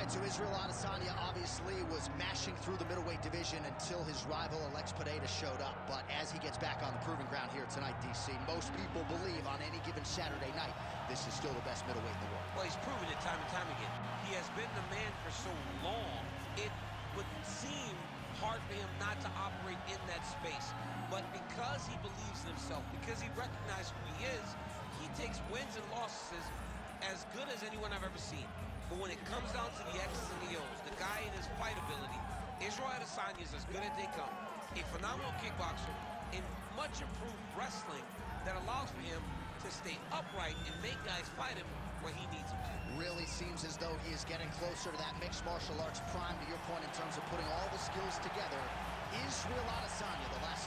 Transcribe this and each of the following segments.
Right, so Israel Adesanya obviously was mashing through the middleweight division until his rival Alex Pereira showed up. But as he gets back on the proving ground here tonight, DC, most people believe on any given Saturday night, this is still the best middleweight in the world. Well, he's proven it time and time again. He has been the man for so long, it would seem hard for him not to operate in that space. But because he believes in himself, because he recognizes who he is, he takes wins and losses as good as anyone I've ever seen. But when it comes down to the X's and the O's, the guy in his fight ability, Israel Adesanya is as good as they come. A phenomenal kickboxer and much improved wrestling that allows for him to stay upright and make guys fight him where he needs to. Really seems as though he is getting closer to that mixed martial arts prime, to your point, in terms of putting all the skills together. Israel Adesanya, the last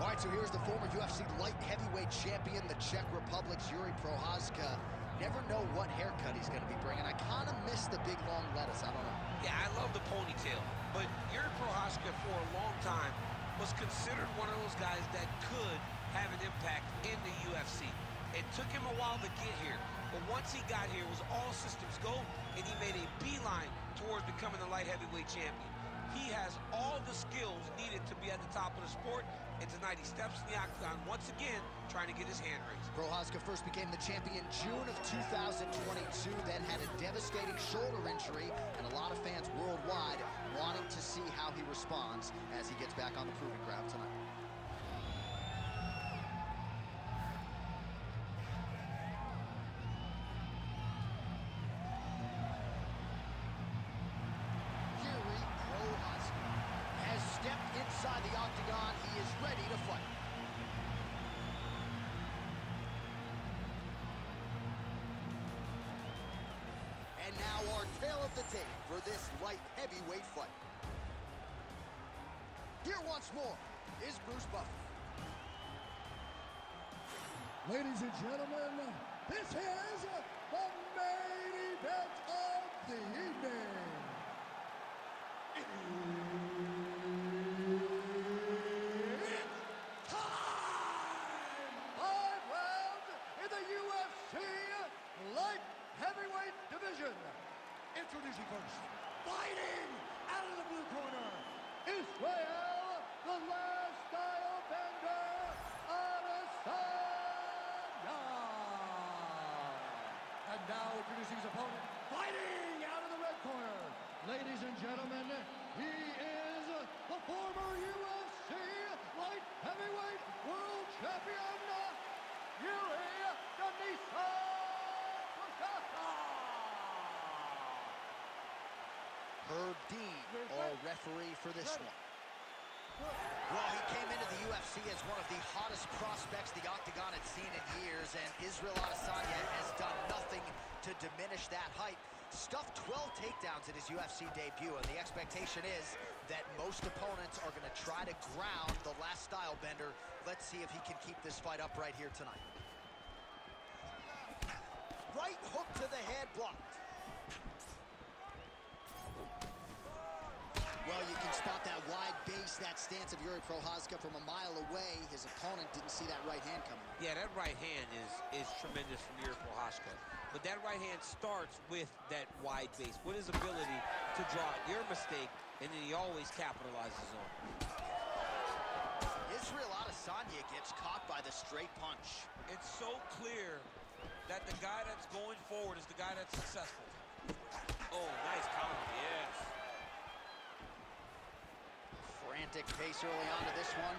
All right, so here's the former UFC light heavyweight champion, the Czech Republic's Jiri Prochazka. Never know what haircut he's going to be bringing. I kind of miss the big, long lettuce. I don't know. Yeah, I love the ponytail. But Jiri Prochazka, for a long time, was considered one of those guys that could have an impact in the UFC. It took him a while to get here, but once he got here, it was all systems go, and he made a beeline towards becoming the light heavyweight champion. He has all the skills needed to be at the top of the sport, and tonight he steps in the octagon once again, trying to get his hand raised. Prochazka first became the champion June of 2022, then had a devastating shoulder injury, and a lot of fans worldwide wanting to see how he responds as he gets back on the proving ground tonight. And now our tale of the tape for this light heavyweight fight. Here once more is Bruce Buffer. Ladies and gentlemen, this is the main event of the evening. It's time! Five rounds in the UFC light heavyweight division. Introducing first, fighting out of the blue corner, Israel, the last style bender, Adesanya. And now introducing his opponent, fighting out of the red corner. Ladies and gentlemen, he is the former UFC light heavyweight world champion, Jiri Denisa Prochazka. Herb Dean, all referee for this one. Well, he came into the UFC as one of the hottest prospects the Octagon had seen in years, and Israel Adesanya has done nothing to diminish that hype. Stuffed 12 takedowns in his UFC debut, and the expectation is that most opponents are going to try to ground the last stylebender. Let's see if he can keep this fight up right here tonight. Right hook to the head blocked. Well, you can spot that wide base, that stance of Jiri Prochazka from a mile away. His opponent didn't see that right hand coming. Yeah, that right hand is is tremendous from Jiri Prochazka. But that right hand starts with that wide base, with his ability to draw your mistake, and then he always capitalizes on it. Israel Adesanya gets caught by the straight punch. It's so clear that the guy that's going forward is the guy that's successful. Oh, nice counter, yes. Frantic pace early on to this one.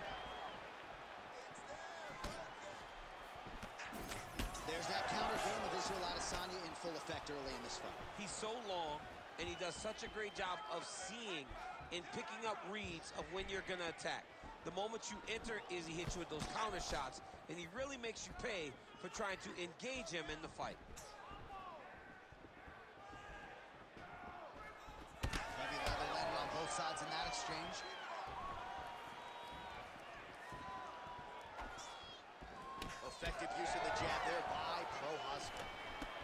There's that counter game of Israel Adesanya in full effect early in this fight. He's so long, and he does such a great job of seeing and picking up reads of when you're going to attack. The moment you enter is he hits you with those counter shots, and he really makes you pay for trying to engage him in the fight. Heavy leather landed on both sides in that exchange. Effective use of the jab there by Prochazka.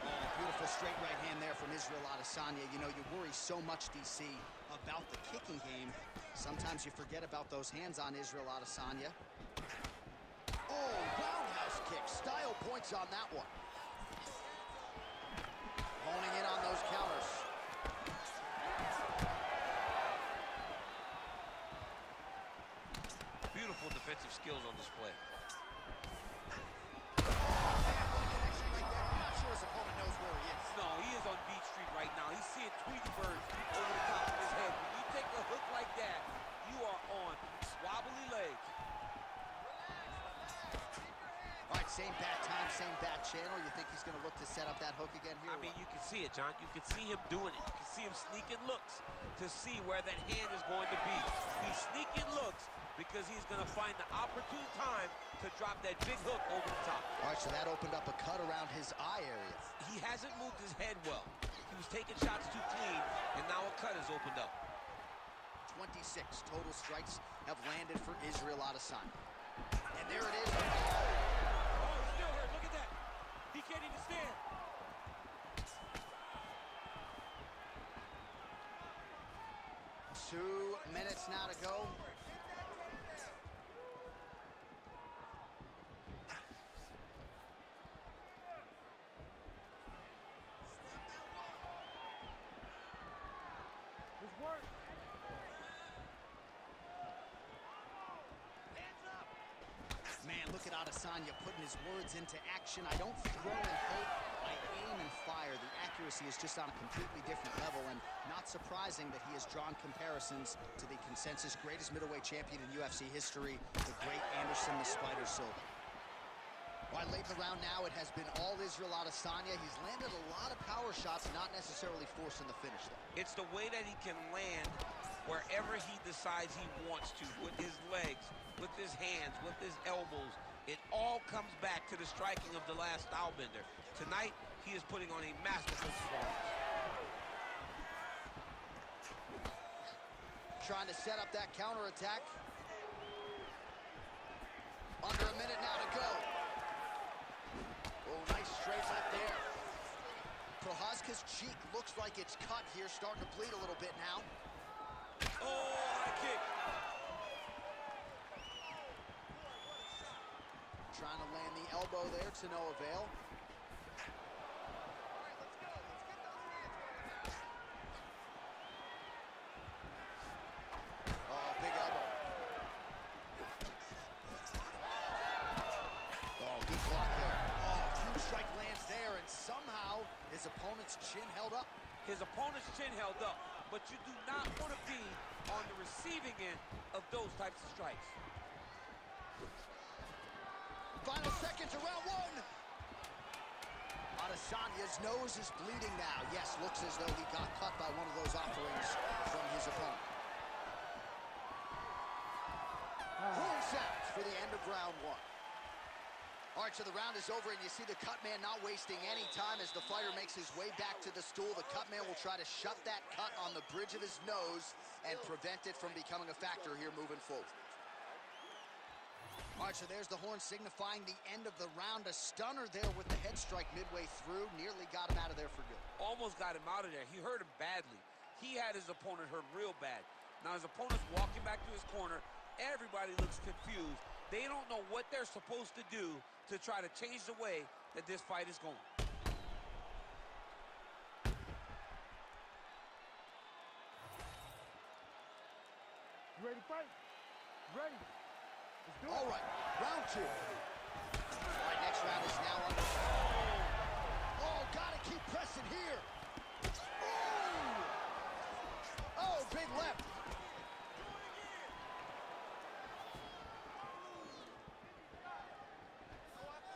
Oh, beautiful straight right hand there from Israel Adesanya. You know, you worry so much, DC, about the kicking game. Sometimes you forget about those hands on Israel Adesanya. Oh, roundhouse kick. Style points on that one. Honing in on those counters. Beautiful defensive skills on display. Man, what a connection right there. I'm not sure his opponent knows where he is. No, he is on Beach Street right now. He's seeing Tweety Bird over the top of his head. When you take a hook like that, you are on wobbly legs. All right, same bat time, same bat channel. You think he's going to look to set up that hook again here? I mean, you can see it, John. You can see him doing it. You can see him sneaking looks to see where that hand is going to be. He's sneaking looks because he's going to find the opportune time to drop that big hook over the top. All right, so that opened up a cut around his eye area. He hasn't moved his head well. He was taking shots too clean, and now a cut has opened up. 26 total strikes have landed for Israel Adesanya. And there it is. Oh, he's still hurt. Look at that. He can't stand. Two minutes now to go. Adesanya putting his words into action. I don't throw and hope, I aim and fire. The accuracy is just on a completely different level, and not surprising that he has drawn comparisons to the consensus greatest middleweight champion in UFC history, the great Anderson the Spider Silva. Right late in the round now, it has been all Israel Adesanya. He's landed a lot of power shots, not necessarily forcing the finish, though. It's the way that he can land wherever he decides he wants to, with his legs, with his hands, with his elbows. It all comes back to the striking of the last stylebender. Tonight, he is putting on a masterful performance. Trying to set up that counterattack. Under a minute now to go. Oh, nice straight left there. Prochazka's cheek looks like it's cut here, starting to bleed a little bit now. Oh, high kick. Trying to land the elbow there to no avail. Oh. Oh. Oh, his opponent's chin held up. His opponent's chin held up, but you do not want to be on the receiving end of those types of strikes. Seconds round one. Adesanya's nose is bleeding now. Yes, looks as though he got cut by one of those offerings from his opponent. Horn sounds for the end of round one. All right, so the round is over, and you see the cut man not wasting any time as the fighter makes his way back to the stool. The cut man will try to shut that cut on the bridge of his nose and prevent it from becoming a factor here moving forward. All right, so there's the horn signifying the end of the round. A stunner there with the head strike midway through. Nearly got him out of there for good. Almost got him out of there. He hurt him badly. He had his opponent hurt real bad. Now his opponent's walking back to his corner. Everybody looks confused. They don't know what they're supposed to do to try to change the way that this fight is going. You ready to fight? Ready. Let's do it. All right, round two. All right, next round is now on. Oh. oh, gotta keep pressing here. Oh, oh big left.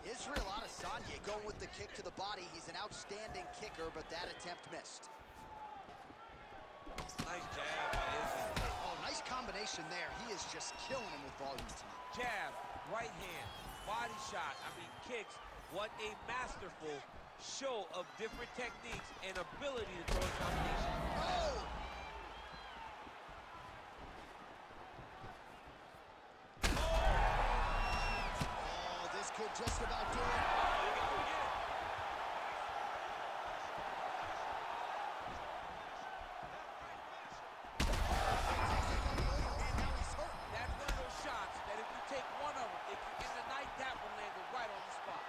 Israel Adesanya going with the kick to the body. He's an outstanding kicker, but that attempt missed. Nice jab combination there. He is just killing him with volume tonight. Jab, right hand, body shot, I mean kicks. What a masterful show of different techniques and ability to throw a combination. Oh! Oh, this could just about do it. That's one of those shots that if you take one of them, if you're in the night, that one landed right on the spot.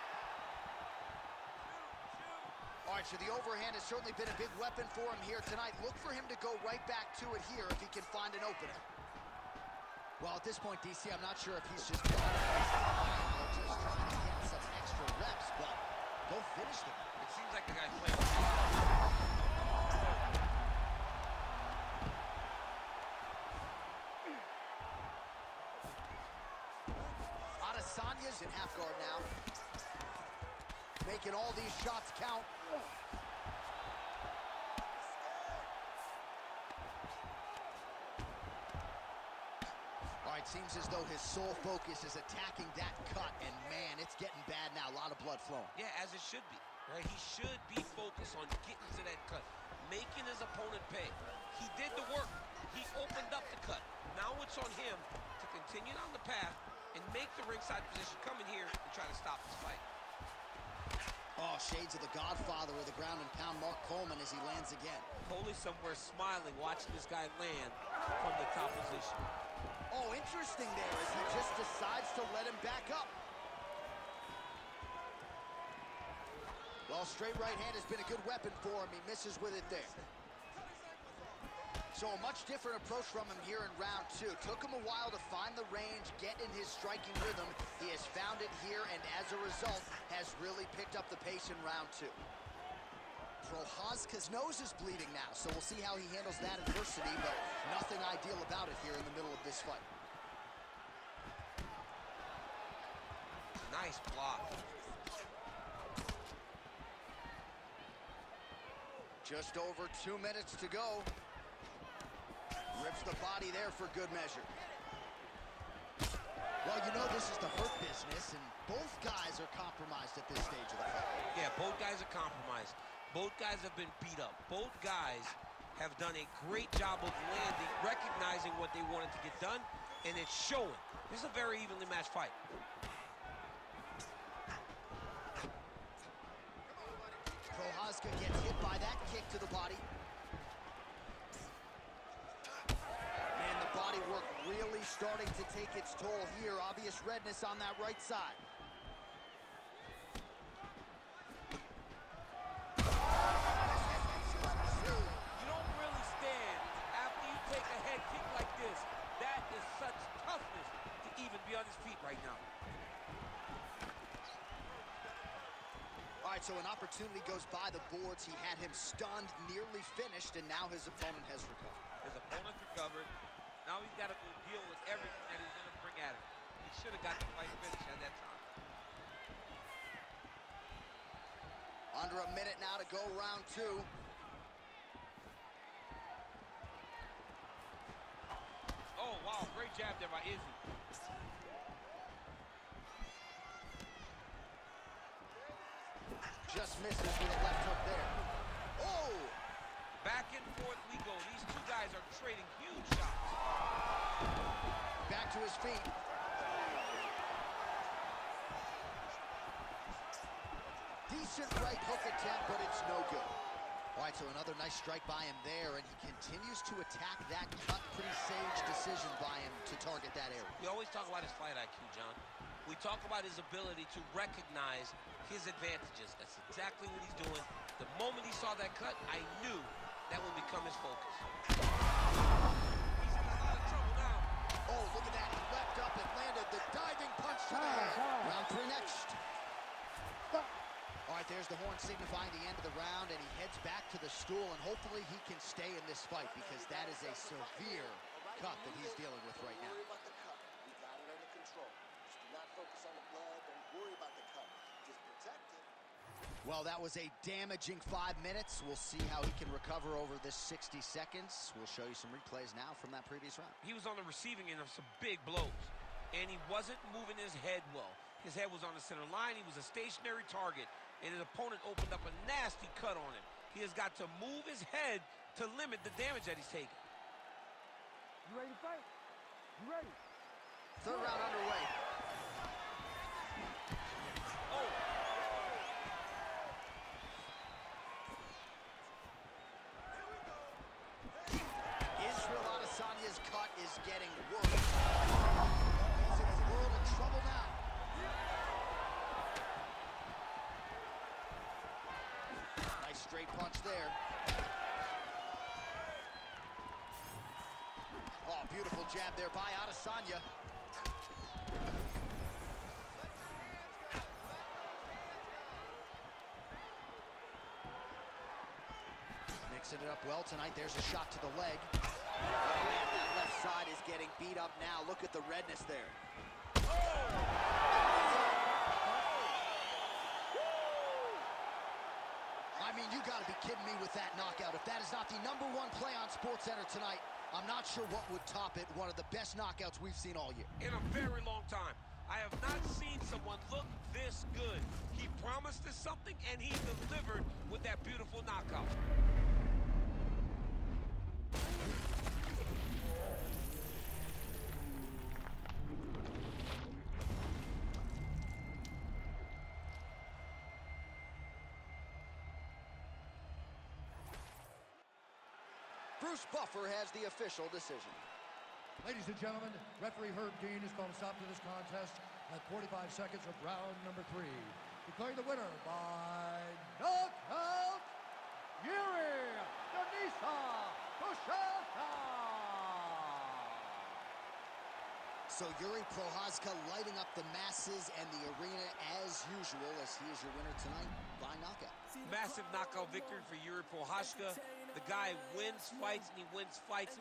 So the overhand has certainly been a big weapon for him here tonight. Look for him to go right back to it here if he can find an opener. Well, at this point, DC, I'm not sure if he's just trying to waste time or just trying to get some extra reps, but go finish them. It seems like the guy's playing. Adesanya's in half guard now. Making all these shots count. Right, seems as though his sole focus is attacking that cut, and man, it's getting bad now. A lot of blood flowing. Yeah, as it should be. Right? He should be focused on getting to that cut, making his opponent pay. He did the work. He opened up the cut. Now it's on him to continue down the path and make the ringside position, come in here and try to stop this fight. Oh, shades of the godfather of the ground and pound, Mark Coleman, as he lands again. Coley somewhere smiling, watching this guy land from the top position. Oh, interesting there as he just decides to let him back up. Well, straight right hand has been a good weapon for him. He misses with it there. So a much different approach from him here in round two. Took him a while to find the range, get in his striking rhythm. He has found it here, and as a result, has really picked up the pace in round two. Prochazka's nose is bleeding now, so we'll see how he handles that adversity, but nothing ideal about it here in the middle of this fight. Nice block. Just over two minutes to go. Rips the body there for good measure. Well, you know this is the hurt business, and both guys are compromised at this stage of the fight. Yeah, both guys are compromised. Both guys have been beat up. Both guys have done a great job of landing, recognizing what they wanted to get done, and it's showing. This is a very evenly matched fight. Prochazka gets hit by that kick to the body. And the body work really starting to take its toll here. Obvious redness on that right side. You don't really stand after you take a head kick like this. That is such toughness to even be on his feet right now. All right, so an opportunity goes by the boards. He had him stunned, nearly finished, and now his opponent has recovered. His opponent recovered. Now he's got to go deal with everything that he's going to bring at him. He should have got the fight finished at that time. Under a minute now to go round two. Oh, wow, great jab there by Izzy. Just misses with a left hook there. Oh! Back and forth we go. These two guys are trading huge shots. To his feet. Decent right hook attempt, but it's no good. All right, so another nice strike by him there, and he continues to attack that cut. Pretty sage decision by him to target that area. We always talk about his fight IQ, John. We talk about his ability to recognize his advantages. That's exactly what he's doing. The moment he saw that cut, I knew that would become his focus. He's in a lot of trouble now. Oh, look at that. He leapt up and landed the diving punch to the head. Round three next. All right, there's the horn signifying the end of the round, and he heads back to the stool, and hopefully he can stay in this fight because that is a severe cut that he's dealing with right now. Don't worry about the cut. We got it under control. Just do not focus on the blood. Don't worry about the cut. Just protect it. Well, that was a damaging five minutes. We'll see how he can recover over this 60 seconds. We'll show you some replays now from that previous round. He was on the receiving end of some big blows, and he wasn't moving his head well. His head was on the center line. He was a stationary target, and his opponent opened up a nasty cut on him. He has got to move his head to limit the damage that he's taking. You ready to fight? You ready? Third round underway. Oh, Israel Adesanya's cut is getting worse. He's in a world of trouble now. Nice straight punch there. Oh, beautiful jab there by Adesanya. Mixing it up well tonight. There's a shot to the leg. Oh, man, that left side is getting beat up now. Look at the redness there. I mean, you got to be kidding me with that knockout. If that is not the number one play on SportsCenter tonight, I'm not sure what would top it. One of the best knockouts we've seen all year. in a very long time. I have not seen someone look this good. He promised us something, and he delivered with that beautiful knockout. Bruce Buffer has the official decision. Ladies and gentlemen, referee Herb Dean has called a stop to this contest at 45 seconds of round number three. Declaring the winner by knockout, Jiri Denisa Prochazka. So Jiri Prochazka lighting up the masses and the arena as usual as he is your winner tonight by knockout. Massive knockout victory for Jiri Prochazka. The guy wins fights, and he wins fights